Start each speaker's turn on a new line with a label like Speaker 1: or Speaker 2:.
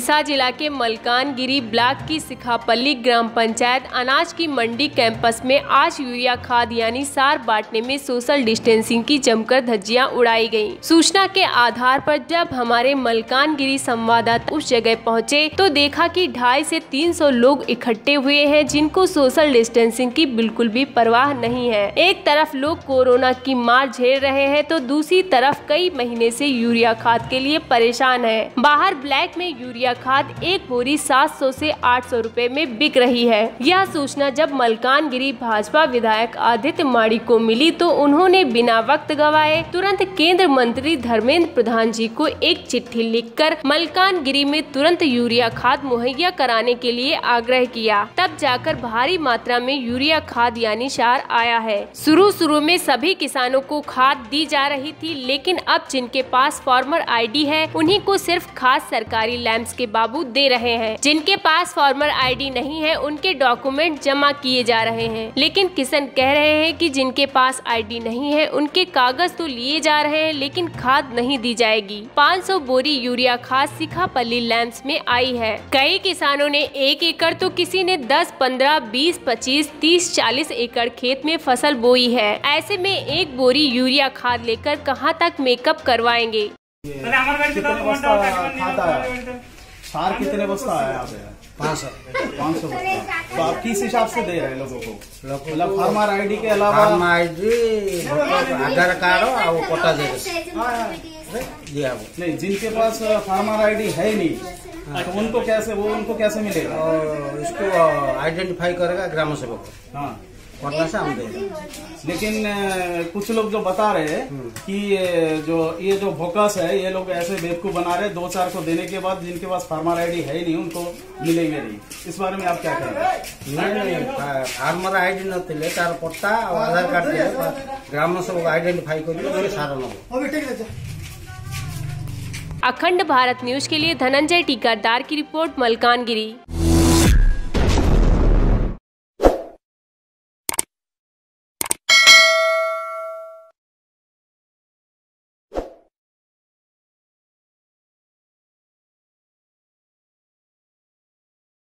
Speaker 1: उड़ीसा जिला के मलकानगिरी ब्लॉक की सिखापल्ली ग्राम पंचायत अनाज की मंडी कैंपस में आज यूरिया खाद यानी सार बांटने में सोशल डिस्टेंसिंग की जमकर धज्जियाँ उड़ाई गई सूचना के आधार पर जब हमारे मलकानगिरी संवाददाता उस जगह पहुँचे तो देखा कि ढाई से 300 लोग इकट्ठे हुए हैं, जिनको सोशल डिस्टेंसिंग की बिल्कुल भी परवाह नहीं है। एक तरफ़ लोग कोरोना की मार झेल रहे हैं तो दूसरी तरफ़ कई महीने से यूरिया खाद के लिए परेशान है। बाहर ब्लैक में यूरिया खाद एक बोरी 700 से 800 रुपए में बिक रही है। यह सूचना जब मलकानगिरी भाजपा विधायक आदित्य माड़ी को मिली तो उन्होंने बिना वक्त गवाए तुरंत केंद्र मंत्री धर्मेंद्र प्रधान जी को एक चिट्ठी लिख लिखकर मलकानगिरी में तुरंत यूरिया खाद मुहैया कराने के लिए आग्रह किया। तब जाकर भारी मात्रा में यूरिया खाद यानी सार आया है। शुरू शुरू में सभी किसानों को खाद दी जा रही थी, लेकिन अब जिनके पास फार्मर आईडी है, उन्हीं को सिर्फ़ खाद सरकारी लैंप्स के बाबू दे रहे हैं। जिनके पास फार्मर आईडी नहीं है उनके डॉक्यूमेंट जमा किए जा रहे हैं। लेकिन किसान कह रहे हैं कि जिनके पास आईडी नहीं है उनके कागज़ तो लिए जा रहे हैं लेकिन खाद नहीं दी जाएगी। 500 बोरी यूरिया खाद सिखापल्ली लैंप्स में आई है। कई किसानों ने एक एकड़ तो किसी ने 10, 15, 20, 25, 30, 40 एकड़ खेत में फ़सल बोई है। ऐसे में एक बोरी यूरिया खाद लेकर कहाँ तक मेकअप करवाएँगे?
Speaker 2: सार कितने बस्ता है यहाँ पे
Speaker 3: पाँच सौ।
Speaker 2: पाँच सौ बस्ता। तो आप किस हिसाब से दे रहे हैं लोगों को? मतलब फार्मर आईडी के अलावा
Speaker 3: आईडी आधार कार्ड और वो पता दे दिया
Speaker 2: नहीं जिनके पास फार्मर आईडी है नहीं तो उनको कैसे वो उनको कैसे मिलेगा?
Speaker 3: और इसको आइडेंटिफाई करेगा ग्राम सेवक
Speaker 2: हाँ।
Speaker 3: करने से हम देंगे
Speaker 2: लेकिन कुछ लोग जो बता रहे हैं कि जो ये जो भोकस है ये लोग ऐसे बेवकूफ़ बना रहे दो चार को देने के बाद जिनके पास फार्मर आईडी है ही नहीं उनको मिलेंगे नहीं। इस बारे में आप क्या कह रहे हैं
Speaker 3: नहीं नहीं फार्मर आईडी नथिले तार पट्टा और आधार कार्ड ग्राम सेवक आइडेंटिफाई करिए सारा नंबर
Speaker 1: अखंड भारत न्यूज़ के लिए धनंजय टीकादार की रिपोर्ट मलकानगिरी।